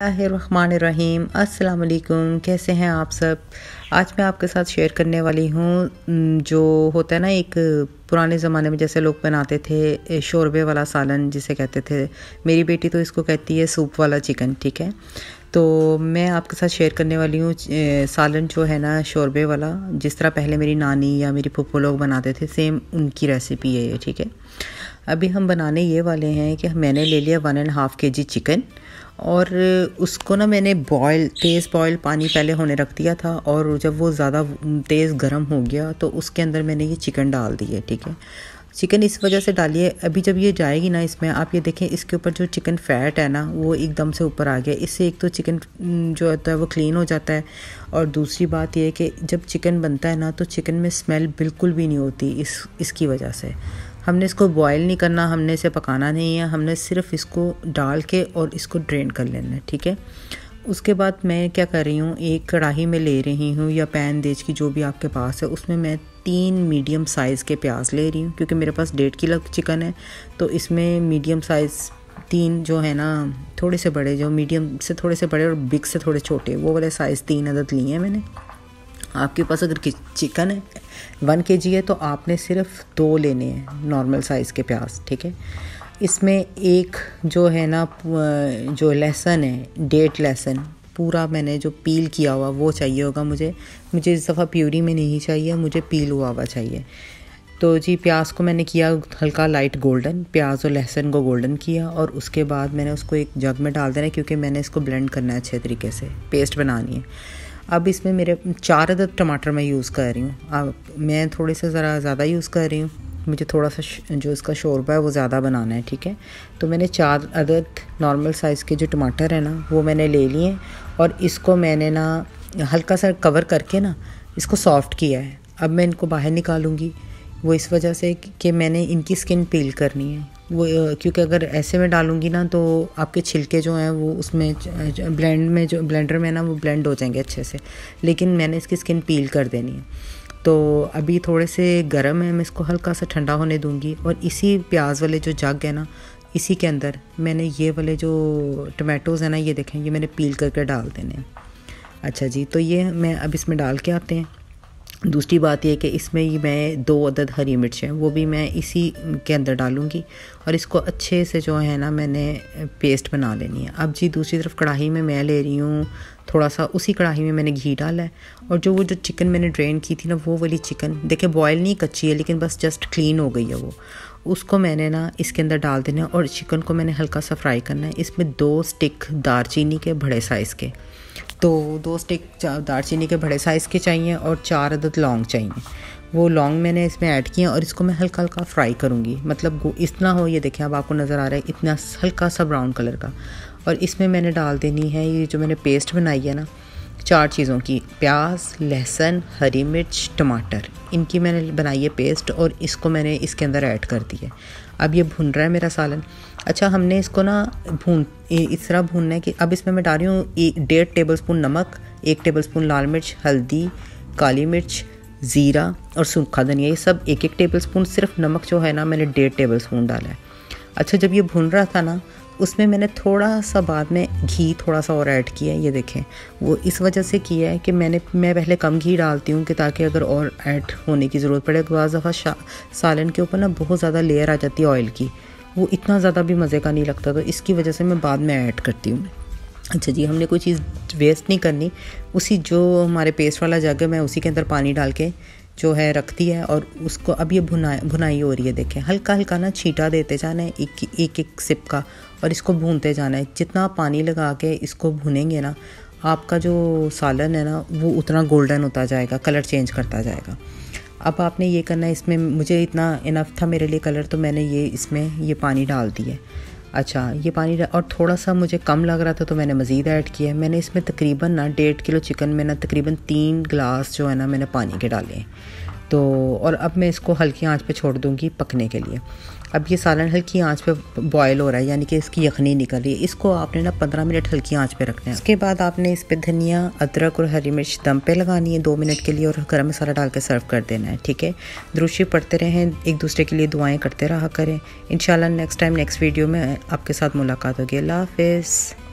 रहीम अस्सलाम वालेकुम कैसे हैं आप सब? आज मैं आपके साथ शेयर करने वाली हूँ जो होता है ना एक पुराने ज़माने में जैसे लोग बनाते थे शोरबे वाला सालन जिसे कहते थे। मेरी बेटी तो इसको कहती है सूप वाला चिकन, ठीक है? तो मैं आपके साथ शेयर करने वाली हूँ सालन जो है ना शोरबे वाला, जिस तरह पहले मेरी नानी या मेरी पुप्पो लोग बनाते थे, सेम उनकी रेसिपी है ये, ठीक है? अभी हम बनाने ये वाले हैं कि मैंने ले लिया वन एंड हाफ़ के जी चिकन और उसको ना मैंने बॉयल तेज़ बॉयल पानी पहले होने रख दिया था और जब वो ज़्यादा तेज़ गर्म हो गया तो उसके अंदर मैंने ये चिकन डाल दिए ठीक है? चिकन इस वजह से डालिए, अभी जब ये जाएगी ना इसमें, आप ये देखें, इसके ऊपर जो चिकन फैट है ना, वो एकदम से ऊपर आ गया। इससे एक तो चिकन जो होता है वो क्लीन हो जाता है और दूसरी बात ये है कि जब चिकन बनता है ना तो चिकन में स्मेल बिल्कुल भी नहीं होती इस, इसकी वजह से। हमने इसको बॉयल नहीं करना, हमने इसे पकाना नहीं है, हमने सिर्फ़ इसको डाल के और इसको ड्रेन कर लेना है, ठीक है? उसके बाद मैं क्या कर रही हूँ, एक कढ़ाई में ले रही हूँ या पैन देज की जो भी आपके पास है, उसमें मैं तीन मीडियम साइज़ के प्याज ले रही हूँ, क्योंकि मेरे पास डेढ़ किलो चिकन है तो इसमें मीडियम साइज़ तीन जो है ना, थोड़े से बड़े, जो मीडियम से थोड़े से बड़े और बिग से थोड़े छोटे, वो वाले साइज़ तीन अदद लिए हैं मैंने। आपके पास अगर चिकन है वन के जी है तो आपने सिर्फ़ दो लेने हैं नॉर्मल साइज़ के प्याज, ठीक है? इसमें एक जो है ना जो लहसुन है डेट लहसुन, पूरा मैंने जो पील किया हुआ, वो चाहिए होगा मुझे। मुझे इस दफ़ा प्यूरी में नहीं चाहिए, मुझे पील हुआ हुआ चाहिए। तो जी, प्याज को मैंने किया हल्का लाइट गोल्डन प्याज और लहसुन को गोल्डन किया और उसके बाद मैंने उसको एक जग में डाल देना क्योंकि मैंने इसको ब्लेंड करना है अच्छे तरीके से पेस्ट बनानी है। अब इसमें मेरे चार अदद टमाटर मैं यूज़ कर रही हूँ। अब मैं थोड़े से ज़रा ज़्यादा यूज़ कर रही हूँ। मुझे थोड़ा सा जो इसका शोरबा है वो ज़्यादा बनाना है, ठीक है? तो मैंने चार अदद नॉर्मल साइज़ के जो टमाटर है ना, वो मैंने ले लिए और इसको मैंने ना हल्का सा कवर करके ना इसको सॉफ्ट किया है। अब मैं इनको बाहर निकालूँगी। वो इस वजह से कि मैंने इनकी स्किन पील करनी है। वो क्योंकि अगर ऐसे में डालूँगी ना तो आपके छिलके जो हैं वो उसमें ब्लेंड में जो ब्लेंडर में ना वो ब्लेंड हो जाएँगे अच्छे से। लेकिन मैंने इसकी स्किन पील कर देनी है। तो अभी थोड़े से गर्म है, मैं इसको हल्का सा ठंडा होने दूँगी और इसी प्याज वाले जो जग है ना, इसी के अंदर मैंने ये वाले जो टमाटोज़ हैं ना, ये देखें, ये मैंने पील करके डाल देने अच्छा जी तो ये मैं अब इसमें डाल के आते हैं। दूसरी बात यह कि इसमें ही मैं दो अदद हरी मिर्च हैं, वो भी मैं इसी के अंदर डालूँगी और इसको अच्छे से जो है ना मैंने पेस्ट बना लेनी है। अब जी दूसरी तरफ़ कढ़ाई में मैं ले रही हूँ थोड़ा सा, उसी कढ़ाई में मैंने घी डाला है और जो वो जो चिकन मैंने ड्रेन की थी ना, वो वाली चिकन, देखिए बॉयल नहीं कच्ची है, लेकिन बस जस्ट क्लीन हो गई है वो। उसको मैंने ना इसके अंदर डाल देना है और चिकन को मैंने हल्का सा फ्राई करना है। इसमें दो स्टिक दारचीनी के, बड़े साइज़ के। तो दो स्टिक दारचीनी के बड़े साइज़ के चाहिए और चार अदद लौंग चाहिए। वो लौंग मैंने इसमें ऐड किया और इसको मैं हल्का हल्का फ्राई करूँगी। मतलब इतना हो, ये देखें, अब आपको नज़र आ रहा है इतना हल्का सा ब्राउन कलर का। और इसमें मैंने डाल देनी है ये जो मैंने पेस्ट बनाई है ना, चार चीज़ों की। प्याज, लहसुन, हरी मिर्च, टमाटर। इनकी मैंने बनाई है पेस्ट और इसको मैंने इसके अंदर ऐड कर दी है। अब ये भुन रहा है मेरा सालन। अच्छा हमने इसको ना भून इस तरह भूनना है कि अब इसमें मैं डाल रही हूँ डेढ़ टेबल स्पून नमक, एक टेबल स्पून लाल मिर्च, हल्दी, काली मिर्च, ज़ीरा और सूखा धनिया। ये सब एक एक टेबल स्पून सिर्फ़ नमक जो है ना मैंने डेढ़ टेबल स्पून डाला है। अच्छा जब ये भून रहा था ना, उसमें मैंने थोड़ा सा बाद में घी थोड़ा सा और ऐड किया है, ये देखें। वो इस वजह से किया है कि मैंने, मैं पहले कम घी डालती हूँ कि ताकि अगर और ऐड होने की ज़रूरत पड़े। तो बाद दफ़ा सालन के ऊपर ना बहुत ज़्यादा लेयर आ जाती है ऑयल की। वो इतना ज़्यादा भी मज़े का नहीं लगता तो इसकी वजह से मैं बाद में ऐड करती हूँ। अच्छा जी, हमने कोई चीज़ वेस्ट नहीं करनी। उसी जो हमारे पेस्ट वाला जग है, मैं उसी के अंदर पानी डाल के जो है रखती है और उसको अब ये भुना, भुनाई हो रही है, देखें। हल्का हल्का ना छीटा देते जाना है, एक एक एक सिप का और इसको भूनते जाना है। जितना पानी लगा के इसको भुनेंगे ना, आपका जो सालन है ना, वो उतना गोल्डन होता जाएगा कलर चेंज करता जाएगा। अब आपने ये करना है, इसमें मुझे इतना इनफ था मेरे लिए कलर तो मैंने ये इसमें ये पानी डाल दिया अच्छा ये पानी और थोड़ा सा मुझे कम लग रहा था तो मैंने मज़ीद ऐड किया मैंने इसमें तकरीबन ना डेढ़ किलो चिकन में ना तकरीबन तीन ग्लास जो है ना मैंने पानी के डाले तो और अब मैं इसको हल्की आँच पे छोड़ दूँगी पकने के लिए। अब ये सालन हल्की आँच पे बॉयल हो रहा है, यानी कि इसकी यखनी निकल रही है। इसको आपने ना पंद्रह मिनट हल्की आँच पे रखना है। उसके बाद आपने इस पर धनिया, अदरक और हरी मिर्च दम पे लगानी है दो मिनट के लिए और गर्म मसाला डाल के सर्व कर देना है, ठीक है? द्रुशी पढ़ते रहें, एक दूसरे के लिए दुआएँ करते रहा करें। In next time next video में आपके साथ मुलाकात होगी। अल्लाह हाफिज़।